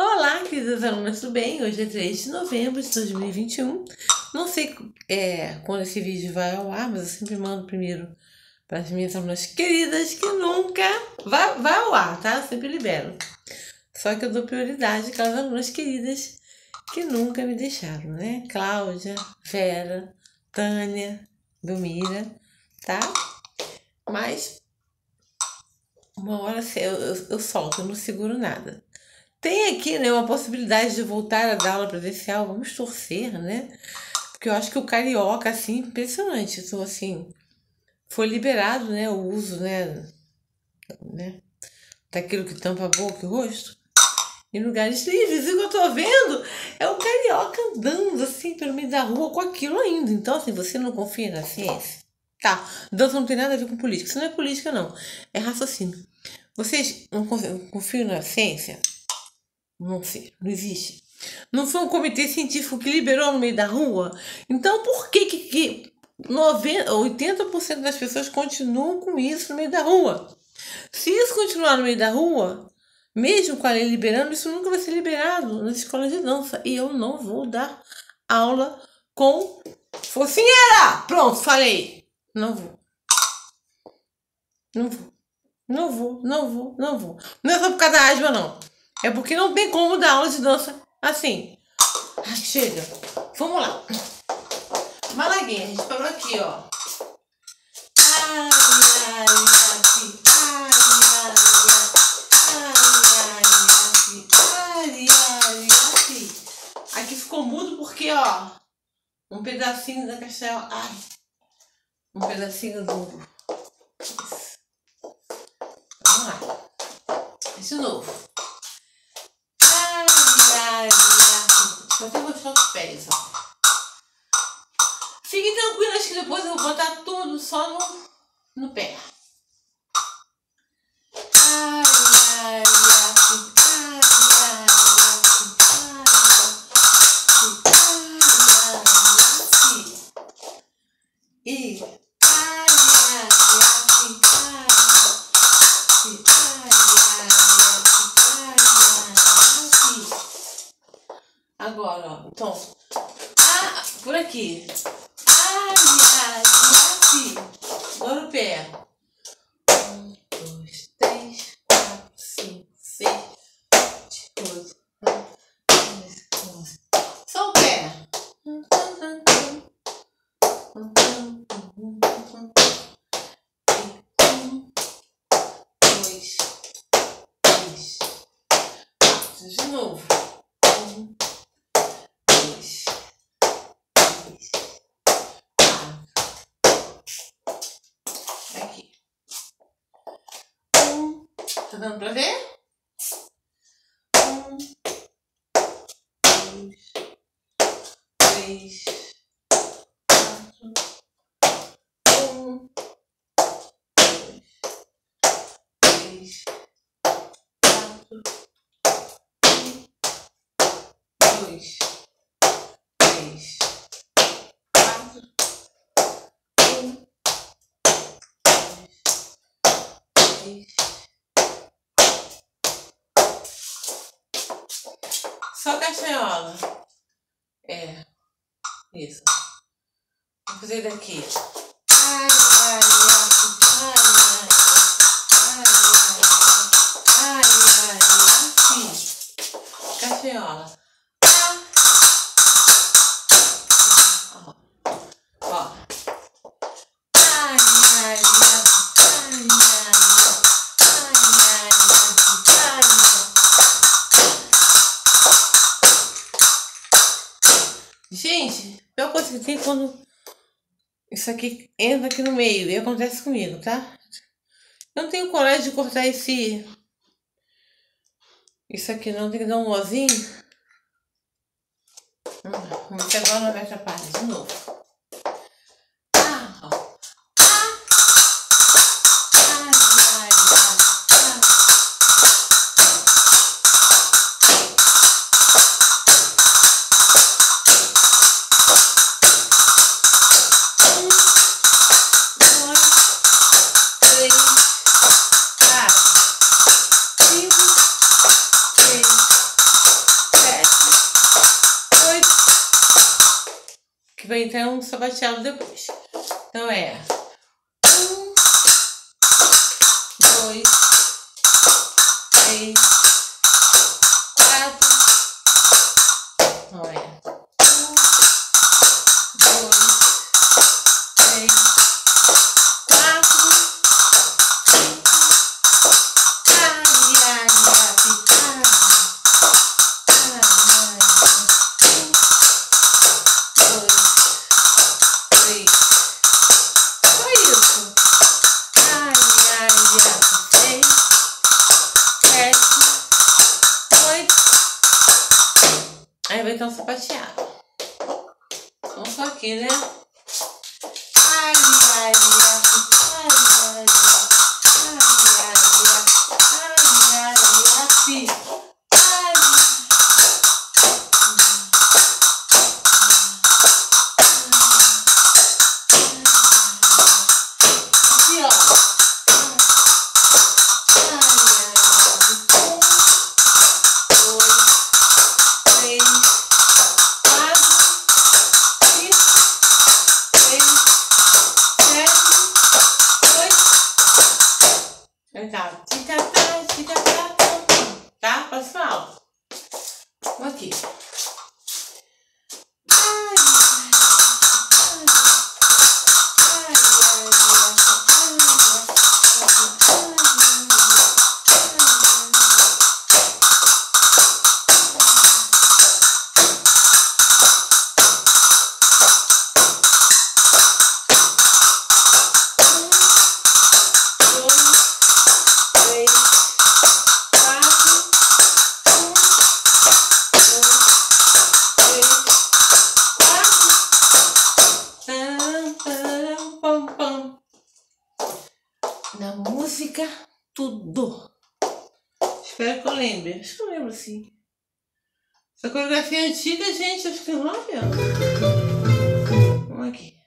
Olá, queridas alunas, tudo bem? Hoje é 3 de novembro de 2021. Não sei é, quando esse vídeo vai ao ar, mas eu sempre mando primeiro para as minhas alunas queridas que nunca vai, vai ao ar, tá? Eu sempre libero. Só que eu dou prioridade àquelas alunas queridas que nunca me deixaram, né? Cláudia, Vera, Tânia, Domira, tá? Mas uma hora eu, eu, eu solto, eu não seguro nada. Tem aqui, né, uma possibilidade de voltar a dar aula presencial, vamos torcer, né? Porque eu acho que o carioca, assim, impressionante. Então, assim, foi liberado, né, o uso, né, né, daquilo que tampa a boca e o rosto em lugares livres. E o que eu tô vendo é o carioca andando, assim, pelo meio da rua com aquilo ainda. Então, assim, você não confia na ciência? Tá, dança não tem nada a ver com política. Isso não é política, não. É raciocínio. Vocês não confiam na ciência? Não sei, não existe. Não foi um comitê científico que liberou no meio da rua? Então por que, que, que 90, 80% das pessoas continuam com isso no meio da rua? Se isso continuar no meio da rua, mesmo com a lei liberando, isso nunca vai ser liberado nas escolas de dança. E eu não vou dar aula com focinheira! Pronto, falei. Não vou. Não vou. Não vou, não vou, não vou. Não é só por causa da asma, não. É porque não tem como dar aula de dança assim. Chega. Vamos lá. Malaguinha, a gente parou aqui, ó. Aqui ficou mudo porque, ó, um pedacinho da castela. Ai, um pedacinho do. Vamos lá. Esse novo. Vou até mostrar os pés, ó. Fiquem tranquilas que depois eu vou botar tudo só no, no pé. Um, dois, três, quatro, cinco, seis, sete, oito, nove, dez, onze. Só. Um, dois, três, quatro. De novo. Um, Tá dando pra ver? Um, dois, três, quatro. Um, dois, três, quatro. Um, dois, três, quatro. Um, dois, três. Só castanhola. É. Isso. Vou fazer daqui. Ai, ai, ai, ai, ai, ai, ai, ai, ai, ai, assim. Castanhola. Gente, pior coisa que tem quando isso aqui entra aqui no meio e acontece comigo, tá? Eu não tenho coragem de cortar esse... Isso aqui não, tem que dar um nozinho. Vamos ver se agora não vai atrapalhar de novo. Sebastião depois. Então é então sapateado. Vamos só aqui, né? Ai, ai, fica tudo. Espero que eu lembre. Acho que eu lembro sim. Essa coreografia é antiga, gente, acho que tem 9 anos. Vamos aqui.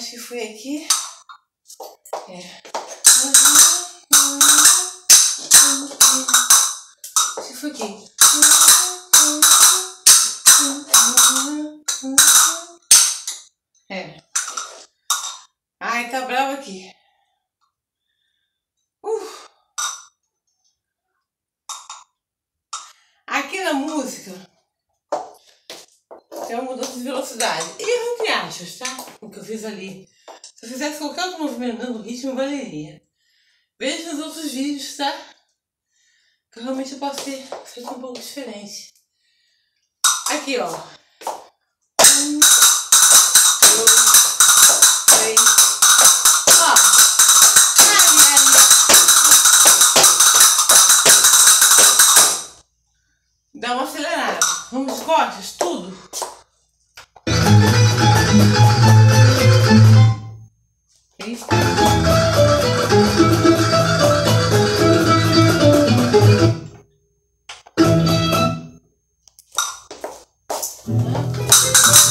acho que foi aqui. É. Se foi aqui. É. Ai, tá bravo aqui. Uh. Aqui na música tem uma mudança de velocidade. Ih! Aspas, tá? O que eu fiz ali. Se eu fizesse qualquer outro movimento dando ritmo, valeria. Veja nos outros vídeos, tá? Que realmente eu posso ter feito um pouco diferente. Aqui, ó. ます。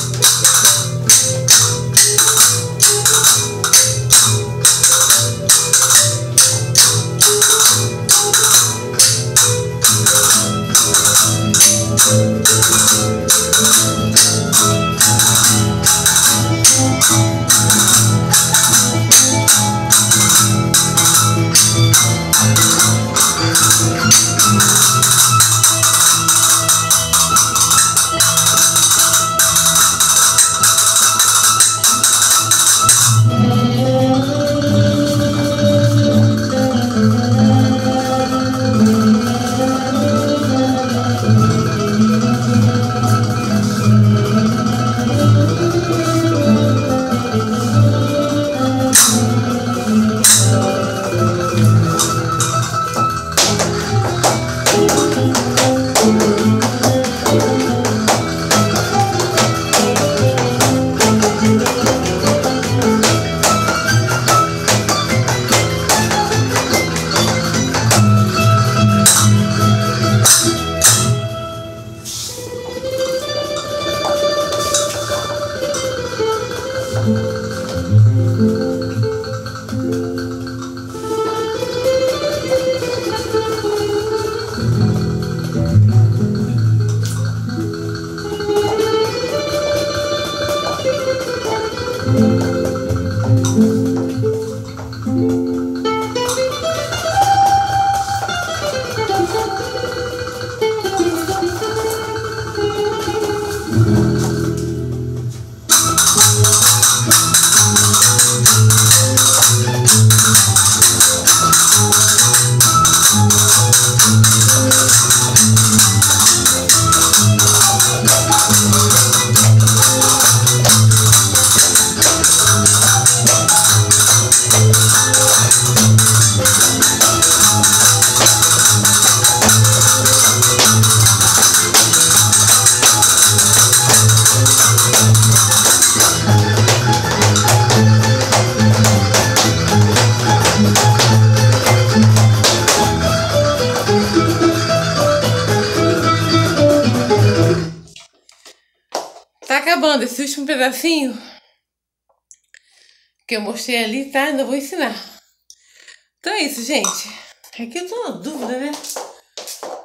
Esse último pedacinho que eu mostrei ali, tá? Ainda vou ensinar. Então é isso, gente. Aqui eu tô na dúvida, né?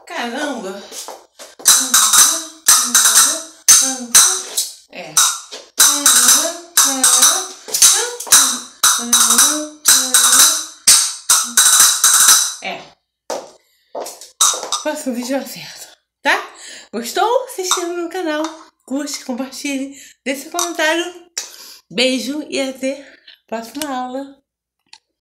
Caramba! É. É. Próximo vídeo eu acerto, tá? Gostou? Se inscreva no canal, curte, compartilhe, deixe um comentário. Beijo e até a próxima aula.